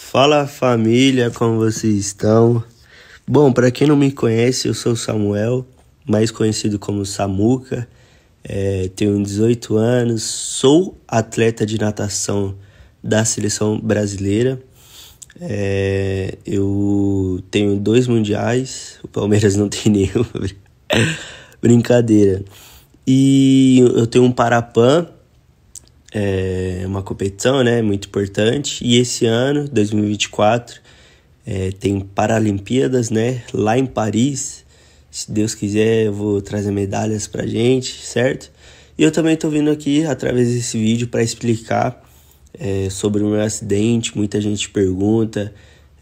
Fala família, como vocês estão? Bom, para quem não me conhece, eu sou Samuel, mais conhecido como Samuca. É, tenho 18 anos, sou atleta de natação da seleção brasileira. É, eu tenho dois mundiais, o Palmeiras não tem nenhum. Brincadeira. E eu tenho um Parapan é uma competição né, muito importante. E esse ano, 2024, é, tem Paralimpíadas né, lá em Paris. Se Deus quiser, eu vou trazer medalhas pra gente, certo? E eu também estou vindo aqui através desse vídeo para explicar é, sobre o meu acidente. Muita gente pergunta,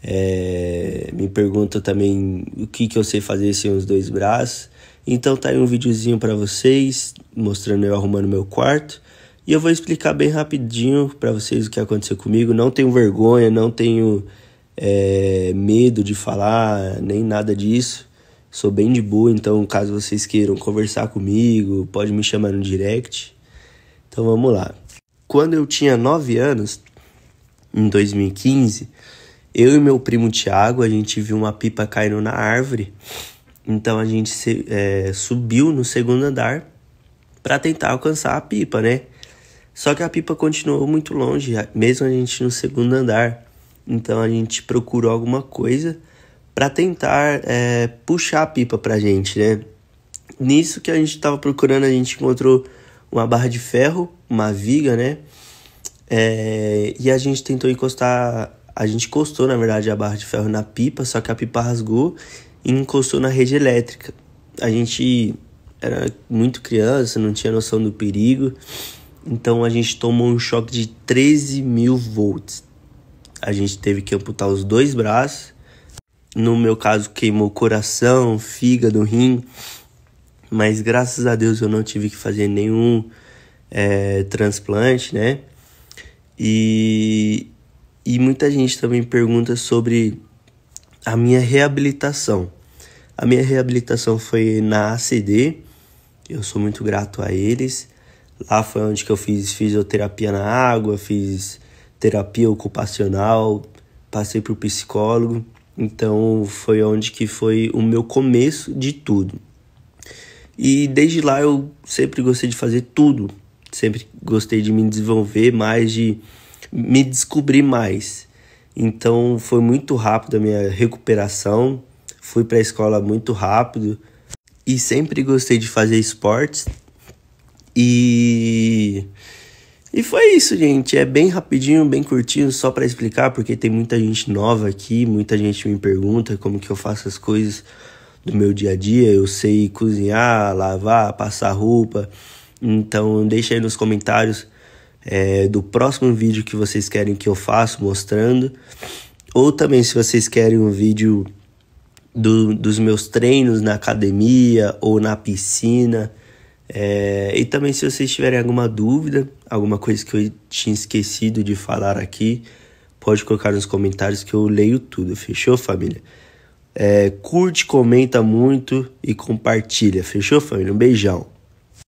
é, me pergunta também o que, que eu sei fazer sem os dois braços. Então tá aí um videozinho para vocês mostrando eu arrumando meu quarto e eu vou explicar bem rapidinho para vocês o que aconteceu comigo. Não tenho vergonha, não tenho é, medo de falar, nem nada disso. Sou bem de boa, então caso vocês queiram conversar comigo, pode me chamar no direct. Então vamos lá. Quando eu tinha 9 anos, em 2015, eu e meu primo Tiago, a gente viu uma pipa caindo na árvore. Então a gente se, é, subiu no segundo andar para tentar alcançar a pipa, né? Só que a pipa continuou muito longe, mesmo a gente no segundo andar. Então a gente procurou alguma coisa para tentar é, puxar a pipa pra gente, né? Nisso que a gente estava procurando, a gente encontrou uma barra de ferro, uma viga, né? É, e a gente tentou encostar, a gente encostou na verdade a barra de ferro na pipa, só que a pipa rasgou e encostou na rede elétrica. A gente era muito criança, não tinha noção do perigo. Então a gente tomou um choque de 13 mil volts. A gente teve que amputar os dois braços. No meu caso, queimou coração, fígado, rim. Mas graças a Deus eu não tive que fazer nenhum é, transplante, né? E, e muita gente também pergunta sobre a minha reabilitação. A minha reabilitação foi na ACD. Eu sou muito grato a eles. Lá foi onde que eu fiz fisioterapia na água, fiz terapia ocupacional, passei por psicólogo. Então foi onde que foi o meu começo de tudo. E desde lá eu sempre gostei de fazer tudo. Sempre gostei de me desenvolver mais, de me descobrir mais. Então foi muito rápido a minha recuperação. Fui para a escola muito rápido e sempre gostei de fazer esportes e e foi isso, gente. É bem rapidinho, bem curtinho, só para explicar, porque tem muita gente nova aqui, muita gente me pergunta como que eu faço as coisas do meu dia a dia. Eu sei cozinhar, lavar, passar roupa. Então deixa aí nos comentários é, do próximo vídeo que vocês querem que eu faça mostrando. Ou também se vocês querem um vídeo do, dos meus treinos na academia ou na piscina. É, e também se vocês tiverem alguma dúvida, alguma coisa que eu tinha esquecido de falar aqui, pode colocar nos comentários que eu leio tudo, fechou família? É, curte, comenta muito e compartilha, fechou família? Um beijão.